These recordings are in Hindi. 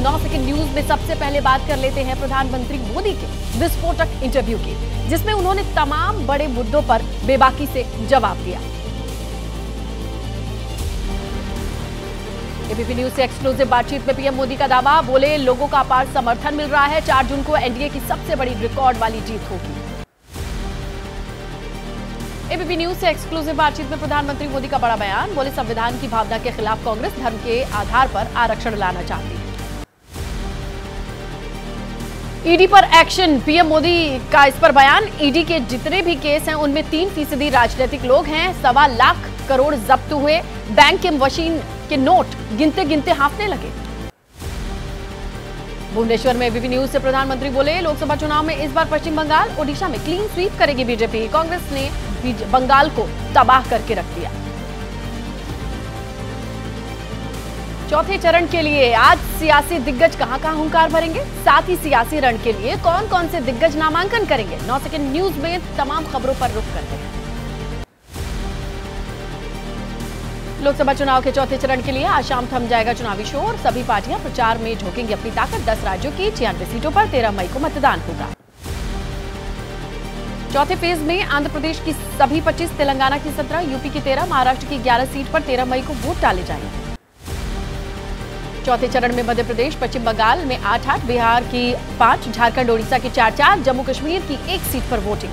नौ सेकंड न्यूज़ में सबसे पहले बात कर लेते हैं प्रधानमंत्री मोदी के विस्फोटक इंटरव्यू की, जिसमें उन्होंने तमाम बड़े मुद्दों पर बेबाकी से जवाब दिया। एबीपी न्यूज़ से एक्सक्लूसिव बातचीत में पीएम मोदी का दावा, बोले, लोगों का अपार समर्थन मिल रहा है, चार जून को एनडीए की सबसे बड़ी रिकॉर्ड वाली जीत होगी। एबीपी न्यूज़ से एक्सक्लूसिव बातचीत में प्रधानमंत्री मोदी का बड़ा बयान, बोले, संविधान की भावना के खिलाफ कांग्रेस धर्म के आधार पर आरक्षण लाना चाहती। ईडी पर एक्शन। पीएम मोदी का इस पर बयान। ईडी के जितने भी केस हैं, उनमें तीन फ़ीसदी राजनीतिक लोग हैं। सवा लाख करोड़ जब्त हुए। बैंक के मशीन के नोट गिनते गिनते हाफने लगे। भुवनेश्वर में एबीपी न्यूज़ से प्रधानमंत्री बोले, लोकसभा चुनाव में इस बार पश्चिम बंगाल, ओडिशा में क्लीन स्वीप करेगी बीजेपी। कांग्रेस ने बंगाल को तबाह करके रख दिया। चौथे चरण के लिए आज सियासी दिग्गज कहाँ कहाँ हुंकार भरेंगे? साथ ही सियासी रण के लिए कौन कौन से दिग्गज नामांकन करेंगे? नौ सेकंड न्यूज़ में तमाम खबरों पर रुख करते हैं। लोकसभा चुनाव के चौथे चरण के लिए आज शाम थम जाएगा चुनावी शोर। सभी पार्टियाँ प्रचार में झोंकेंगी अपनी ताकत। दस राज्यों की छियानवे सीटों पर तेरह मई को मतदान होगा। चौथे फ़ेज़ में आंध्र प्रदेश की सभी 25, तेलंगाना की 17, यूपी की 13, महाराष्ट्र की 11 सीट पर 13 मई को वोट डाले जाएँगे। चौथे चरण में मध्य प्रदेश पश्चिम बंगाल में आठ आठ, बिहार की पाँच, झारखंड, ओडिशा की चार चार, जम्मू कश्मीर की एक सीट पर वोटिंग।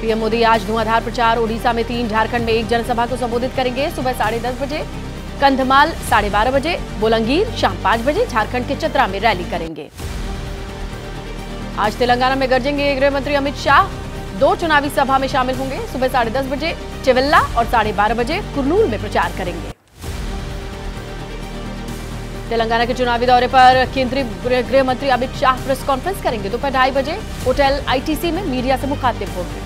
पीएम मोदी आज धुआंधार प्रचार, ओडिशा में तीन, झारखंड में एक, जनसभा को संबोधित करेंगे सुबह साढ़े दस बजे, कंधमाल साढ़े बारह बजे बोलंगीर शाम पाँच बजे, झारखंड के चतरा में रैली करेंगे। आज तेलंगाना में गरजेंगे गृह मंत्री अमित शाह। दो चुनावी सभा में शामिल होंगे सुबह साढ़े दस बजे, चिविल्ला और साढ़े बारह बजे कुरनूल में प्रचार करेंगे। तेलंगाना के चुनावी दौरे पर केंद्रीय गृह मंत्री अमित शाह प्रेस कॉन्फ्रेंस करेंगे। दोपहर ढाई बजे होटल आईटीसी में मीडिया से मुखातिब होंगे।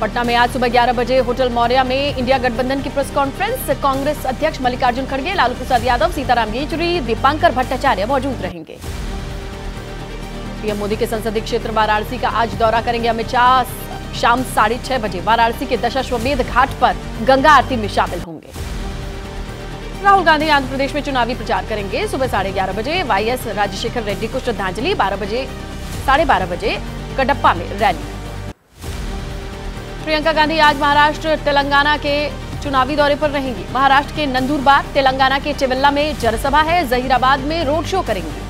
पटना में आज सुबह 11 बजे होटल मौर्या में इंडिया गठबंधन की प्रेस कॉन्फ्रेंस। कांग्रेस अध्यक्ष मल्लिकार्जुन खड़गे, लालू प्रसाद यादव, सीताराम येचुरी, दीपांकर भट्टाचार्य मौजूद रहेंगे। पीएम मोदी के संसदीय क्षेत्र वाराणसी का आज दौरा करेंगे अमित शाह। शाम साढ़े छह बजे वाराणसी के दशाश्वमेध घाट पर गंगा आरती में शामिल होंगे। राहुल गांधी आंध्र प्रदेश में चुनावी प्रचार करेंगे। सुबह साढ़े ग्यारह बजे वाईएस राजशेखर रेड्डी को श्रद्धांजलि, बारह बजे, साढ़े बारह बजे कडप्पा में रैली। प्रियंका गांधी आज महाराष्ट्र तेलंगाना के चुनावी दौरे पर रहेंगी। महाराष्ट्र के नंदुरबार, तेलंगाना के चिविल्ला में जनसभा है। जहीराबाद में रोड शो करेंगी।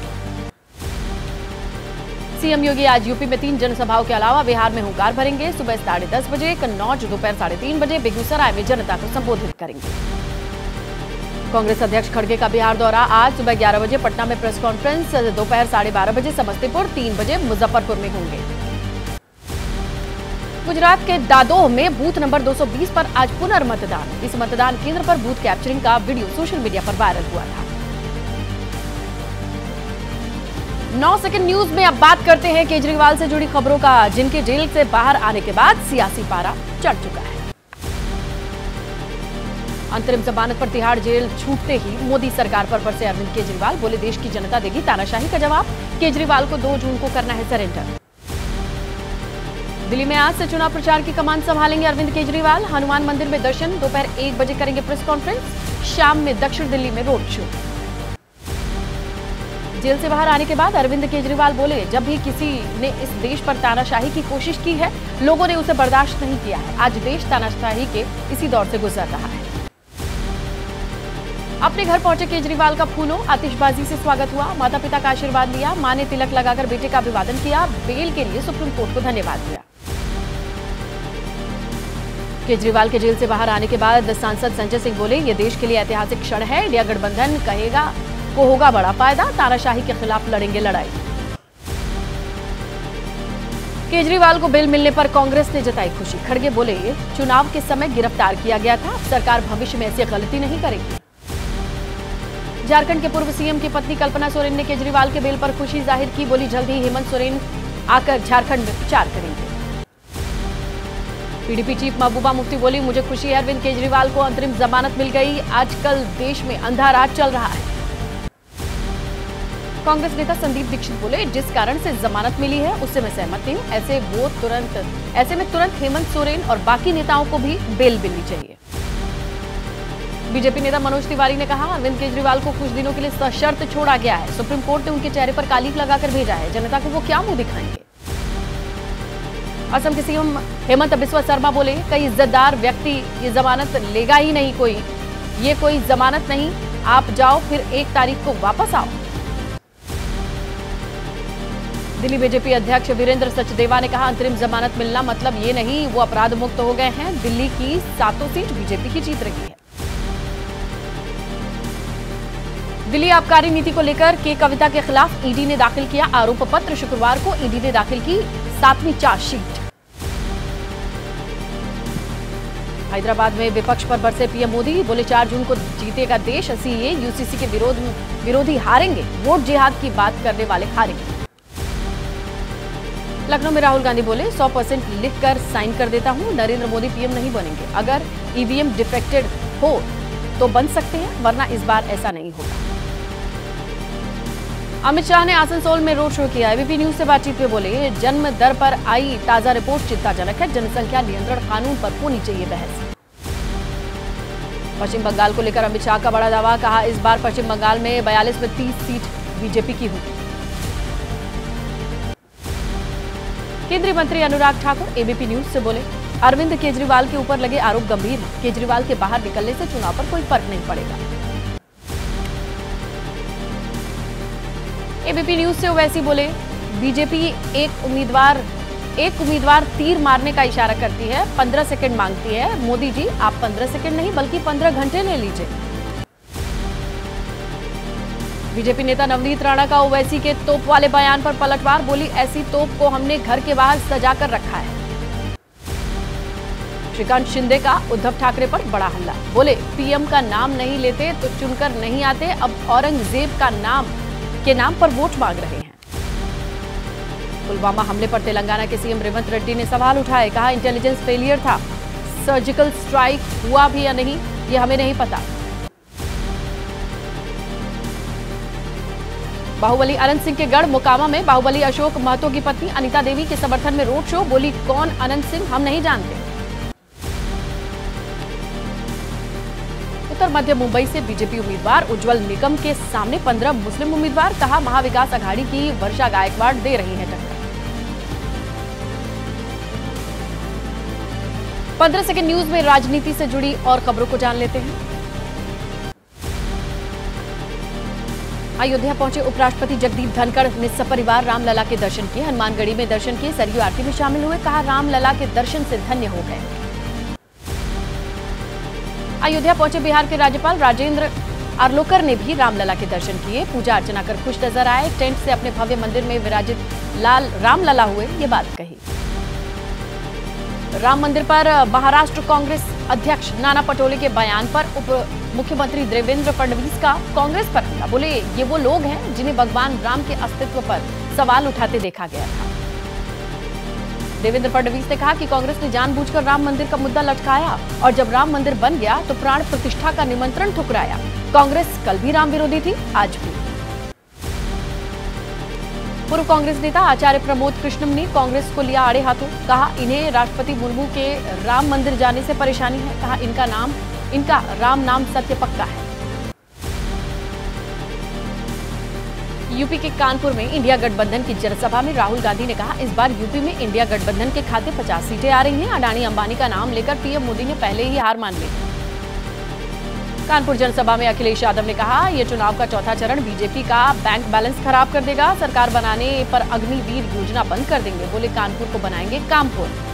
सीएम योगी आज यूपी में तीन जनसभाओं के अलावा बिहार में हुंकार भरेंगे। सुबह साढ़े दस बजे, कन्नौज दोपहर साढ़े तीन बजे, बेगूसराय में जनता को संबोधित करेंगे। कांग्रेस अध्यक्ष खड़गे का बिहार दौरा। आज सुबह ग्यारह बजे पटना में प्रेस कॉन्फ्रेंस, दोपहर साढ़े बारह बजे समस्तीपुर, तीन बजे मुजफ्फरपुर में होंगे। गुजरात के दादोह में बूथ नंबर 220 पर आज पुनर्मतदान। इस मतदान केंद्र पर बूथ कैप्चरिंग का वीडियो सोशल मीडिया पर वायरल हुआ था। नौ सेकंड न्यूज़ में अब बात करते हैं केजरीवाल से जुड़ी खबरों का, जिनके जेल से बाहर आने के बाद सियासी पारा चढ़ चुका है। अंतरिम जमानत पर तिहाड़ जेल छूटते ही मोदी सरकार पर बरसे अरविंद केजरीवाल। बोले, देश की जनता देगी तानाशाही का जवाब। केजरीवाल को दो जून को करना है सरेंडर। दिल्ली में आज से चुनाव प्रचार की कमान संभालेंगे अरविंद केजरीवाल। हनुमान मंदिर में दर्शन, दोपहर एक बजे करेंगे प्रेस कॉन्फ्रेंस, शाम में दक्षिण दिल्ली में रोड शो। जेल से बाहर आने के बाद अरविंद केजरीवाल बोले, जब भी किसी ने इस देश पर तानाशाही की कोशिश की है, लोगों ने उसे बर्दाश्त नहीं किया है। आज देश तानाशाही के इसी दौर से गुजर रहा है। अपने घर पहुँचे केजरीवाल का फूलों, आतिशबाजी से स्वागत हुआ। माता पिता का आशीर्वाद लिया। माँ ने तिलक लगाकर बेटे का अभिवादन किया। बेल के लिए सुप्रीम कोर्ट को धन्यवाद दिया। केजरीवाल के जेल से बाहर आने के बाद सांसद संजय सिंह बोले, ये देश के लिए ऐतिहासिक क्षण है। इंडिया गठबंधन कहेगा, को होगा बड़ा फ़ायदा। तानाशाही के खिलाफ लड़ेंगे लड़ाई। केजरीवाल को बेल मिलने पर कांग्रेस ने जताई खुशी। खड़गे बोले चुनाव के समय गिरफ़्तार किया गया था। सरकार भविष्य में ऐसी गलती नहीं करेगी। झारखंड के पूर्व सीएम की पत्नी कल्पना सोरेन ने केजरीवाल के बेल पर खुशी ज़ाहिर की, बोली, जल्द ही हेमंत सोरेन आकर झारखंड में प्रचार करेंगे। पीडीपी चीफ महबूबा मुफ्ती बोली, मुझे खुशी है, अरविंद केजरीवाल को अंतरिम जमानत मिल गई। आजकल देश में अंधा राज चल रहा है। कांग्रेस नेता संदीप दीक्षित बोले, जिस कारण से जमानत मिली है, उससे मैं सहमत नहीं ऐसे वो तुरंत, ऐसे में तुरंत हेमंत सोरेन और बाकी नेताओं को भी बेल मिलनी चाहिए। बीजेपी नेता मनोज तिवारी ने कहा, अरविंद केजरीवाल को कुछ दिनों के लिए सशर्त छोड़ा गया है। सुप्रीम कोर्ट ने उनके चेहरे पर कालीक लगाकर भेजा है। जनता को वो क्या मुँह दिखाएँगे? असम के सीएम हेमंत बिस्वा शर्मा बोले, कई इज्जतदार व्यक्ति ये जमानत लेगा ही नहीं कोई। ये कोई जमानत नहीं। आप जाओ, फिर एक तारीख को वापस आओ। दिल्ली बीजेपी अध्यक्ष वीरेंद्र सचदेवा ने कहा, अंतरिम जमानत मिलना मतलब ये नहीं, वो अपराध मुक्त हो गए हैं। दिल्ली की सातों सीट बीजेपी की जीत रही है। दिल्ली आबकारी नीति को लेकर के कविता के खिलाफ ईडी ने दाखिल किया आरोप पत्र। शुक्रवार को ईडी ने दाखिल की सातवीं चार्जशीट। हैदराबाद में विपक्ष पर बरसे पीएम मोदी। बोले, चार जून को जीतेगा देश, सीए, यूसीसी के विरोध विरोधी हारेंगे। वोट जिहाद की बात करने वाले हारेंगे। लखनऊ में राहुल गांधी बोले 100 परसेंट लिख कर साइन कर देता हूँ, नरेंद्र मोदी पीएम नहीं बनेंगे। अगर ईवीएम डिफेक्टेड हो तो बन सकते हैं, वरना इस बार ऐसा नहीं होगा। अमित शाह ने आसनसोल में रोड शो किया। एबीपी न्यूज़ से बातचीत में बोले, जन्म दर पर आई ताज़ा रिपोर्ट, चिंताजनक है। जनसंख्या नियंत्रण कानून पर होनी चाहिए बहस। पश्चिम बंगाल को लेकर अमित शाह का बड़ा दावा, कहा, इस बार पश्चिम बंगाल में बयालीस में तीस सीट बीजेपी की होगी। केंद्रीय मंत्री अनुराग ठाकुर, एबीपी न्यूज़ से बोले, अरविंद केजरीवाल के ऊपर लगे आरोप गंभीर, केजरीवाल के बाहर निकलने से चुनाव पर कोई फ़र्क नहीं पड़ेगा। एबीपी न्यूज़ से ओवैसी बोले, बीजेपी एक उम्मीदवार एक उम्मीदवार तीर मारने का इशारा करती है, पंद्रह सेकंड मांगती है। मोदी जी, आप पंद्रह सेकंड नहीं, बल्कि पंद्रह घंटे ले लीजिए। बीजेपी नेता नवनीत राणा का ओवैसी के तोप वाले बयान पर पलटवार, बोली, ऐसी तोप को हमने घर के बाहर सजाकर रखा है। श्रीकांत शिंदे का उद्धव ठाकरे पर बड़ा हल्ला बोले, पीएम का नाम नहीं लेते तो चुनकर नहीं आते, अब औरंगज़ेब का नाम के नाम पर वोट मांग रहे हैं। पुलवामा हमले पर तेलंगाना के सीएम रेवंत रेड्डी ने सवाल उठाए, कहा इंटेलिजेंस फेलियर था। सर्जिकल स्ट्राइक हुआ भी या नहीं, ये हमें नहीं पता। बाहुबली अनंत सिंह के गढ़ मोकामा में बाहुबली अशोक महतो की पत्नी अनिता देवी के समर्थन में रोड शो, बोली, कौन अनंत सिंह? हम नहीं जानते। उत्तर मध्य मुंबई से बीजेपी उम्मीदवार उज्जवल निगम के सामने पंद्रह मुस्लिम उम्मीदवार, कहा महाविकास अघाड़ी की वर्षा गायकवाड़ दे रही है टक्कर। पंद्रह सेकेंड न्यूज़ में राजनीति से जुड़ी और खबरों को जान लेते हैं। अयोध्या पहुँचे उपराष्ट्रपति जगदीप धनखड़ ने सपरिवार रामलला के दर्शन किए। हनुमानगढ़ी में दर्शन किए, सरयू आरती में शामिल हुए, कहा रामलला के दर्शन से धन्य हो गए। अयोध्या पहुँचे बिहार के राज्यपाल राजेंद्र आर्लोकर ने भी रामलला के दर्शन किए। पूजा अर्चना कर खुश नज़र आए। टेंट से अपने भव्य मंदिर में विराजित लाल रामलला हुए, ये बात कही। राम मंदिर पर महाराष्ट्र कांग्रेस अध्यक्ष नाना पटोले के बयान पर उप मुख्यमंत्री देवेंद्र फडणवीस का कांग्रेस पर हमला। बोले, ये वो लोग हैं जिन्हें भगवान राम के अस्तित्व पर सवाल उठाते देखा गया था। देवेंद्र फडणवीस ने कहा कि कांग्रेस ने जानबूझकर राम मंदिर का मुद्दा लटकाया और जब राम मंदिर बन गया तो प्राण प्रतिष्ठा का निमंत्रण ठुकराया। कांग्रेस कल भी राम विरोधी थी, आज भी। पूर्व कांग्रेस नेता आचार्य प्रमोद कृष्णम ने कांग्रेस को लिया आड़े हाथों, कहा, इन्हें राष्ट्रपति मुर्मू के राम मंदिर जाने से परेशानी है। कहा, इनका नाम, इनका राम नाम सत्य पक्का है। यूपी के कानपुर में इंडिया गठबंधन की जनसभा में राहुल गांधी ने कहा, इस बार यूपी में इंडिया गठबंधन के खाते 50 सीटें आ रही हैं। अडानी अंबानी का नाम लेकर पीएम मोदी ने पहले ही हार मान ली। कानपुर जनसभा में अखिलेश यादव ने कहा यह चुनाव का चौथा चरण बीजेपी का बैंक बैलेंस खराब कर देगा। सरकार बनाने पर अग्निवीर योजना बंद कर देंगे। बोले, कानपुर को बनाएँगे कामपुर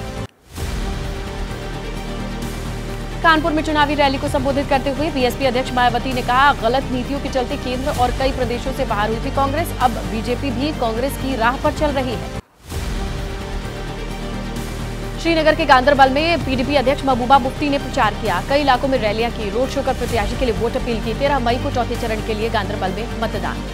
कानपुर में चुनावी रैली को संबोधित करते हुए बीएसपी अध्यक्ष मायावती ने कहा, गलत नीतियों के चलते केंद्र और कई प्रदेशों से बाहर हुई थी कांग्रेस, अब बीजेपी भी कांग्रेस की राह पर चल रही है। श्रीनगर के गांधरबल में पीडीपी अध्यक्ष महबूबा मुफ्ती ने प्रचार किया। कई इलाकों में रैलियाँ की, रोड शो कर प्रत्याशी के लिए वोट अपील की। तेरह मई को चौथे चरण के लिए गांधरबल में मतदान।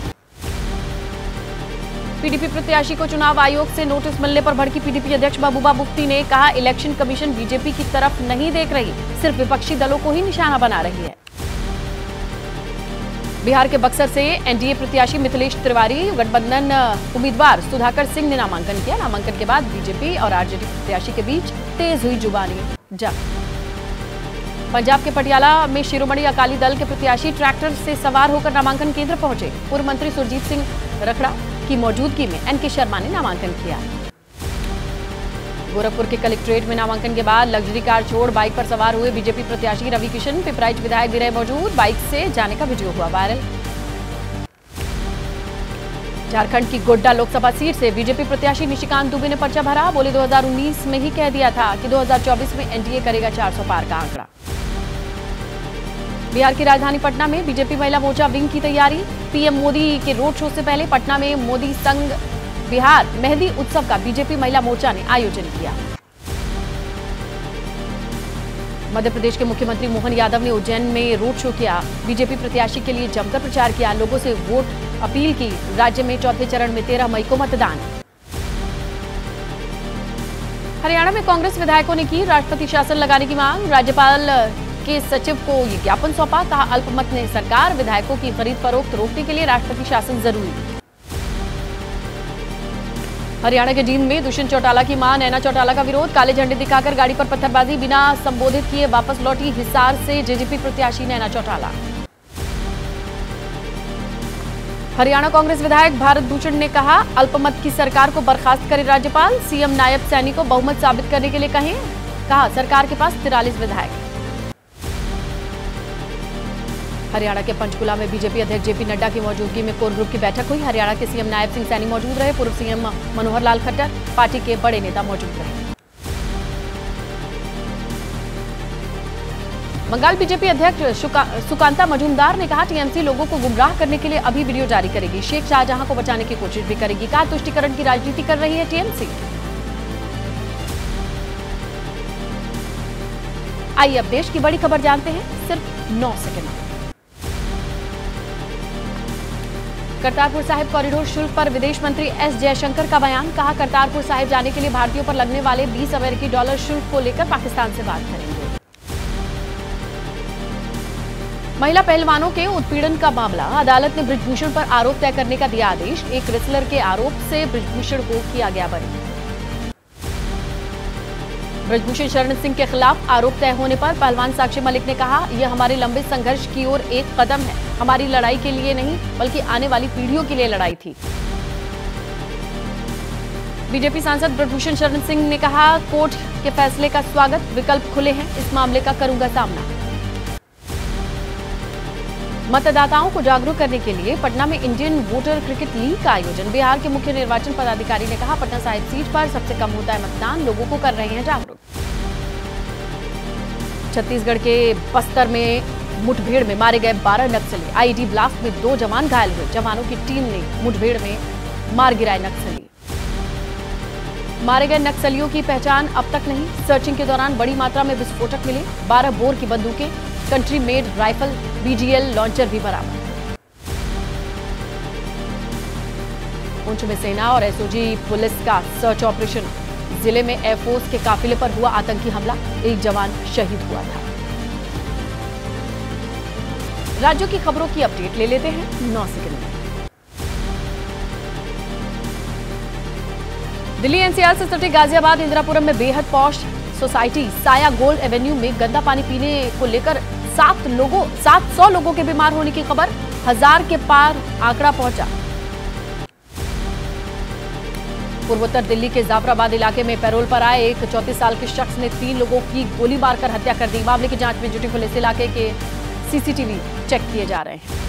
पीडीपी प्रत्याशी को चुनाव आयोग से नोटिस मिलने पर भड़की पीडीपी अध्यक्ष महबूबा मुफ्ती ने कहा, इलेक्शन कमीशन बीजेपी की तरफ़ नहीं देख रही, सिर्फ़ विपक्षी दलों को ही निशाना बना रही है। बिहार के बक्सर से एनडीए प्रत्याशी मिथिलेश तिवारी, गठबंधन उम्मीदवार सुधाकर सिंह ने नामांकन किया। नामांकन के बाद बीजेपी और आरजेडी प्रत्याशी के बीच तेज हुई जुबानी जंग। पंजाब के पटियाला में शिरोमणि अकाली दल के प्रत्याशी ट्रैक्टर से सवार होकर नामांकन केंद्र पहुँचे। पूर्व मंत्री सुरजीत सिंह रखड़ा। की मौजूदगी में एन शर्मा ने नामांकन किया। गोरखपुर के कलेक्ट्रेट में नामांकन के बाद लग्जरी कार छोड़ बाइक पर सवार हुए बीजेपी प्रत्याशी रवि किशन पिपराइच विधायक भी रहे मौजूद, बाइक से जाने का वीडियो हुआ वायरल। झारखंड की गोड्डा लोकसभा सीट से बीजेपी प्रत्याशी निशिकांत दुबे ने पर्चा भरा, बोले 2019 में ही कह दिया था कि 2024 में एनडीए करेगा 400 पार का आंकड़ा। बिहार की राजधानी पटना में बीजेपी महिला मोर्चा विंग की तैयारी। पीएम मोदी के रोड शो से पहले पटना में मोदी संघ, बिहार मेहंदी उत्सव का बीजेपी महिला मोर्चा ने आयोजन किया। मध्य प्रदेश के मुख्यमंत्री मोहन यादव ने उज्जैन में रोड शो किया। बीजेपी प्रत्याशी के लिए जमकर प्रचार किया। लोगों से वोट अपील की। राज्य में चौथे चरण में तेरह मई को मतदान। हरियाणा में कांग्रेस विधायकों ने की राष्ट्रपति शासन लगाने की मांग। राज्यपाल के सचिव को ये ज्ञापन सौंपा, कहा, अल्पमत ने सरकार विधायकों की खरीद फरोख्त रोकने के लिए राष्ट्रपति शासन ज़रूरी। हरियाणा के जींद में दुष्यंत चौटाला की माँ, नैना चौटाला का विरोध, काले झंडे दिखाकर गाड़ी पर पत्थरबाजी, बिना संबोधित किए वापस लौटी हिसार से जेजेपी प्रत्याशी नैना चौटाला। हरियाणा कांग्रेस विधायक भारत भूषण ने कहा, अल्पमत की सरकार को बर्खास्त करे राज्यपाल, सीएम नायब सैनी को बहुमत साबित करने के लिए कहें, कहा, सरकार के पास तिरालीस विधायक। हरियाणा के पंचकुला में बीजेपी अध्यक्ष जेपी नड्डा की मौजूदगी में कोर ग्रुप की बैठक हुई। हरियाणा के सीएम नायब सिंह सैनी मौजूद रहे। पूर्व सीएम मनोहर लाल खट्टर, पार्टी के बड़े नेता मौजूद रहे। बंगाल बीजेपी अध्यक्ष सुकांता मजूमदार ने कहा, टीएमसी लोगों को गुमराह करने के लिए अभी वीडियो जारी करेगी। शेख शाहजहां को बचाने की कोशिश भी करेगी। कहा तुष्टिकरण की राजनीति कर रही है टीएमसी। आइए अब देश की बड़ी खबर जानते हैं। सिर्फ़ नौ सेकंड। करतारपुर साहिब कॉरिडोर शुल्क पर विदेश मंत्री एस जयशंकर का बयान, कहा करतारपुर साहिब जाने के लिए भारतीयों पर लगने वाले 20 अमेरिकी डॉलर शुल्क को लेकर पाकिस्तान से बात करेंगे। महिला पहलवानों के उत्पीड़न का मामला, अदालत ने ब्रिजभूषण पर आरोप तय करने का दिया आदेश, एक रेसलर के आरोप से ब्रिजभूषण को किया गया बरी ब्रजभूषण शरण सिंह के खिलाफ आरोप तय होने पर पहलवान साक्षी मलिक ने कहा, यह हमारे लंबे संघर्ष की ओर एक कदम है। हमारी लड़ाई के लिए नहीं, बल्कि आने वाली पीढ़ियों के लिए लड़ाई थी। बीजेपी सांसद ब्रजभूषण शरण सिंह ने कहा, कोर्ट के फैसले का स्वागत, विकल्प खुले हैं। इस मामले का करूँगा सामना। मतदाताओं को जागरूक करने के लिए पटना में इंडियन वोटर क्रिकेट लीग का आयोजन। बिहार के मुख्य निर्वाचन पदाधिकारी ने कहा, पटना साहिब सीट पर सबसे कम होता है मतदान, लोगों को कर रहे हैं जागरूक। छत्तीसगढ़ के बस्तर में मुठभेड़ में मारे गए 12 नक्सली। आईडी ब्लास्ट में दो जवान घायल हुए। जवानों की टीम ने मुठभेड़ में मार गिराए नक्सली। मारे गए नक्सलियों की पहचान अब तक नहीं। सर्चिंग के दौरान बड़ी मात्रा में विस्फोटक मिले। 12 बोर की बंदूकें country made rifle BGL launcher भी बरामद। पुंछ में सेना और एसओजी पुलिस का सर्च ऑपरेशन ज़िले में एयरफोर्स के काफिले पर हुआ आतंकी हमला। एक जवान शहीद हुआ था। राज्यों की खबरों की अपडेट ले लेते हैं नौ सेकंड में। दिल्ली एनसीआर से सटे गाजियाबाद, इंदिरापुरम में बेहद posh society Saya gold avenue में गंदा पानी पीने को लेकर सात लोगों, सात सौ लोगों के बीमार होने की खबर, हज़ार के पार आंकड़ा पहुँचा। पूर्वोत्तर दिल्ली के जाफराबाद इलाके में पैरोल पर आए एक चौतीस साल के शख्स ने तीन लोगों की गोली मारकर हत्या कर दी। मामले की जाँच में जुटी पुलिस इलाके के सीसीटीवी चेक किए जा रहे हैं।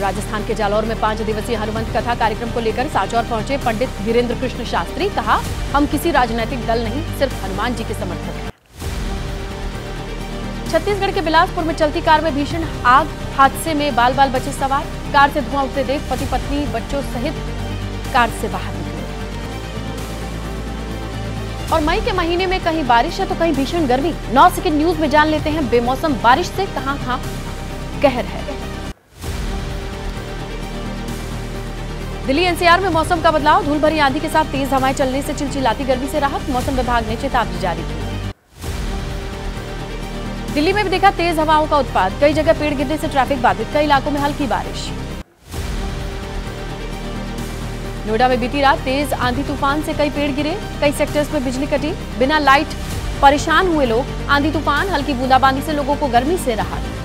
राजस्थान के जालौर में पाँच दिवसीय हनुमंत कथा कार्यक्रम को लेकर साचौर पहुँचे पंडित वीरेंद्र कृष्ण शास्त्री। कहा, हम किसी राजनीतिक दल नहीं, सिर्फ़ हनुमान जी के समर्थक हैं। छत्तीसगढ़ के बिलासपुर में चलती कार में भीषण आग, हादसे में बाल बाल बचे सवार। कार से धुआँ उठते देख पति पत्नी बच्चों सहित कार से बाहर निकले। और मई के महीने में कहीं बारिश है तो कहीं भीषण गर्मी। नौ सेकेंड न्यूज़ में जान लेते हैं बेमौसम बारिश से कहाँ कहाँ कहर है। दिल्ली एनसीआर में मौसम का बदलाव। धूल भरी आंधी के साथ तेज हवाएँ चलने से चिलचिलाती गर्मी से राहत। मौसम विभाग ने चेतावनी जारी की। दिल्ली में भी देखा तेज हवाओं का उत्पाद कई जगह पेड़ गिरने से ट्रैफ़िक बाधित। कई इलाकों में हल्की बारिश। नोएडा में बीती रात तेज आंधी तूफ़ान से कई पेड़ गिरे। कई सेक्टर्स में बिजली कटी। बिना लाइट, परेशान हुए लोग। आंधी तूफ़ान, हल्की बूंदाबांदी से लोगों को गर्मी से राहत।